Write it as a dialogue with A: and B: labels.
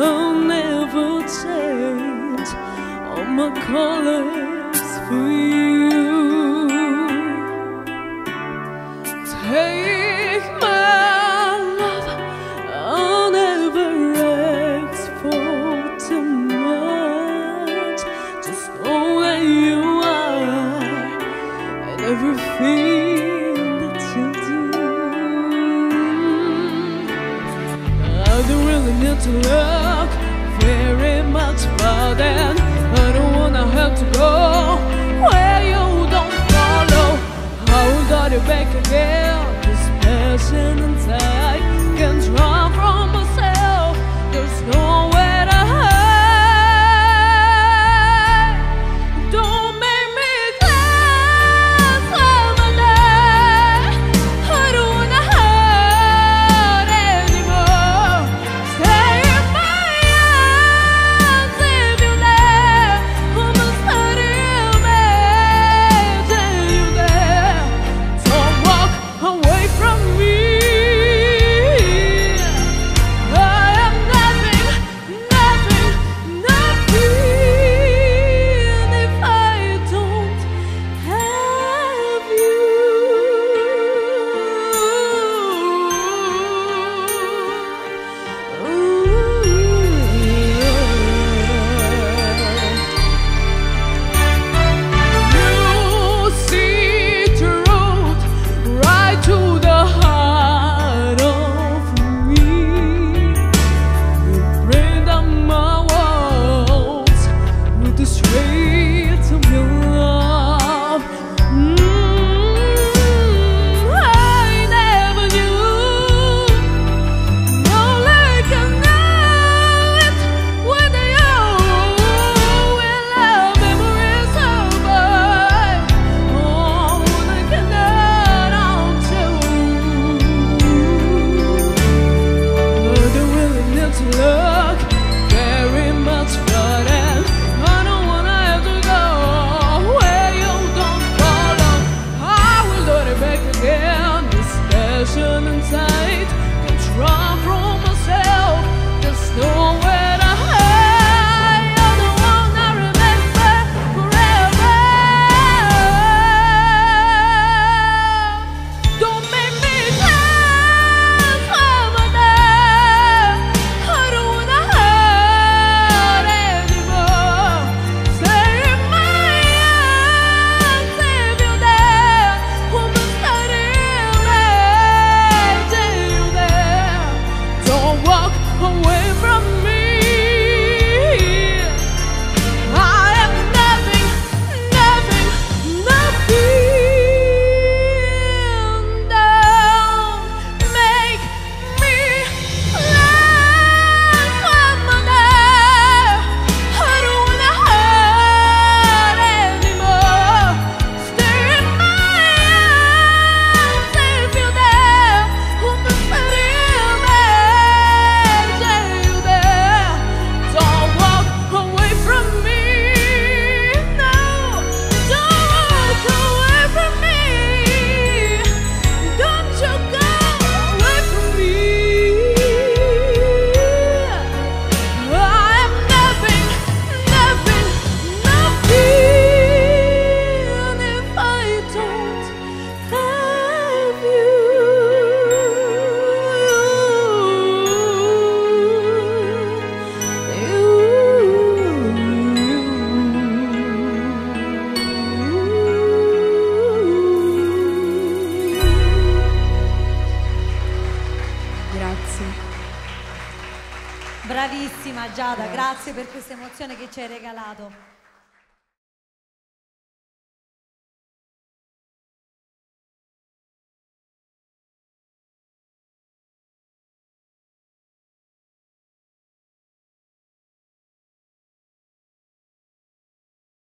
A: I'll never change all my colors for you. need to look very much, but then I don't wanna have to go. away from me.
B: Bravissima Giada, grazie per questa emozione che ci hai regalato.